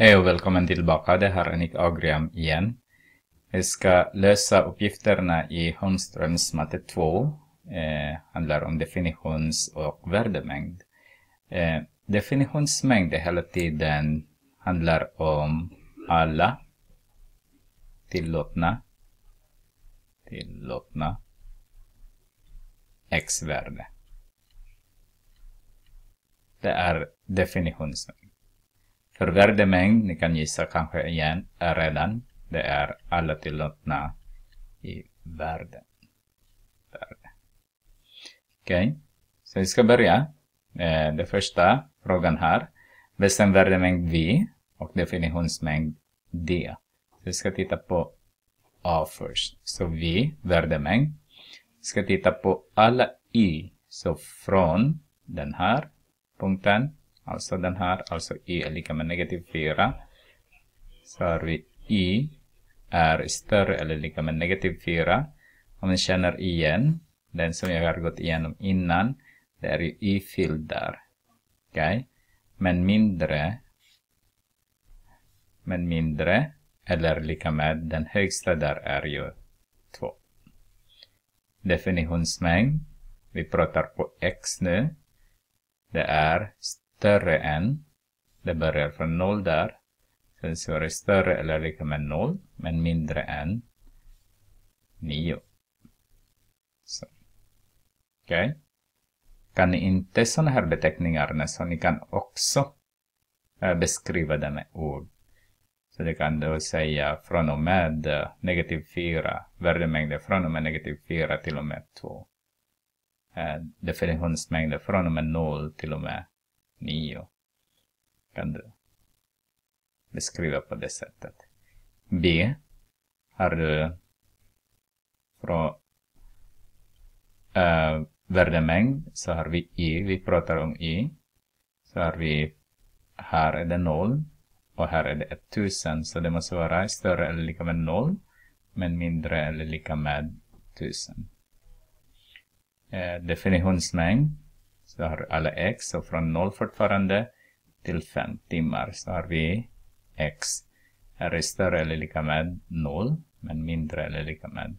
Hej och välkommen tillbaka. Det här är Nick Agriam igen. Vi ska lösa uppgifterna i Holmströms matte 2. Eh, handlar om definitions och värdemängd. Eh, definitionsmängd är hela tiden handlar om alla tillåtna tillåtna x-värde. Det är definitionsmängd. För värdemängd, ni kan gissa kanske igen, är redan. Det är alla tillåtna i värde. värde. Okej, okay. så vi ska börja. Eh, det första frågan här. Bestäm värdemängd V och definitionsmängd D. Så vi ska titta på A först. Så V, värdemängd. Vi ska titta på alla Y. Så från den här punkten Alltså den här, alltså y är lika med negativ 4. Så har vi y är större eller lika med negativ 4. Om ni känner igen, den som jag har gått igenom innan, det är ju y fylld där. Okej? Okay? Men mindre, men mindre, eller lika med den högsta där är ju 2. Definitionsmängd, vi pratar på x nu. Det är större än. Det börjar från 0 där. Sen så är det större eller lika med 0, men mindre än 9. Okej. Okay. Kan ni inte sådana här beteckningar så ni kan också eh, beskriva det med ord. Så det kan då säga från och med eh, negativ 4, värdemängder från och med negativ 4 till och med 2. Äh, eh, definitionsmängder från och med 0 till och med 9 kan du beskriva på det sättet. B har du från äh, eh, värdemängd så har vi i, vi pratar om i. Så har vi, här är det 0 och här är det 1000 så det måste vara större eller lika med 0 men mindre eller lika med 1000. Äh, eh, definitionsmängd så har alla x så från 0 fortfarande till 5 timmar. Så har vi x. Här är större eller lika med 0 men mindre eller lika med